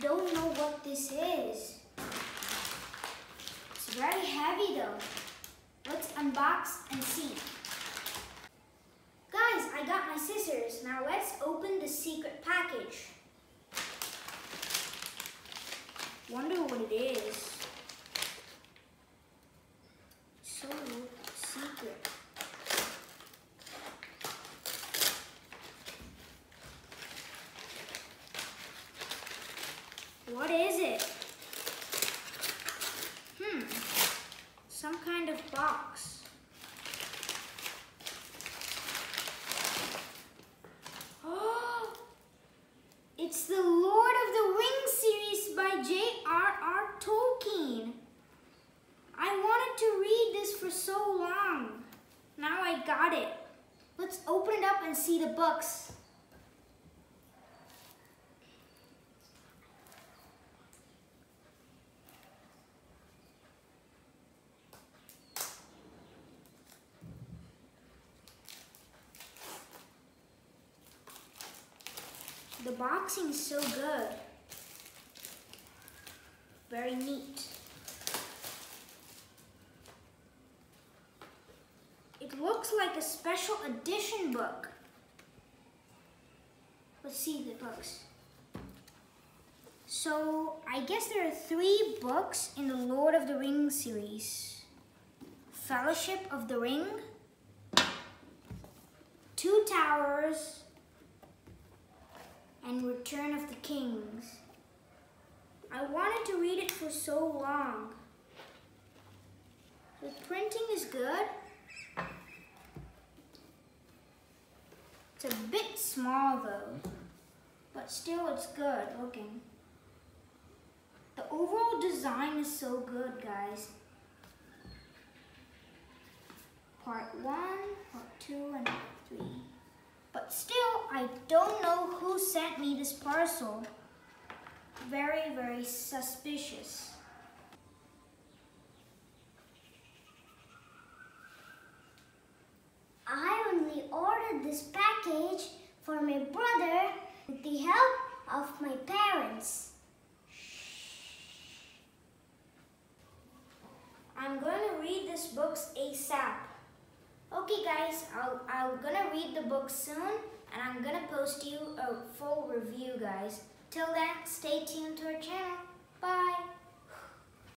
don't know what this is. It's very heavy though. Let's unbox and see. Guys, I got my scissors. Now let's open the secret package. Wonder what it is. So secret. What is it? Hmm, some kind of box. Oh, it's the Lord of the Rings series by J.R.R. Tolkien. I wanted to read this for so long. Now I got it. Let's open it up and see the books. The boxing is so good. Very neat. It looks like a special edition book. Let's see the books. So, I guess there are three books in the Lord of the Rings series. Fellowship of the Ring, Two Towers, and Return of the Kings. I wanted to read it for so long. The printing is good. It's a bit small though, but still it's good looking. The overall design is so good, guys. Part one, part two, and part three. But still, I don't know who sent me this parcel. Very, very suspicious. I only ordered this package for my brother with the help of my parents. I'm going to read this books ASAP. Okay guys, I'll, I'm gonna read the book soon and I'm gonna post you a full review guys. Till then, stay tuned to our channel. Bye!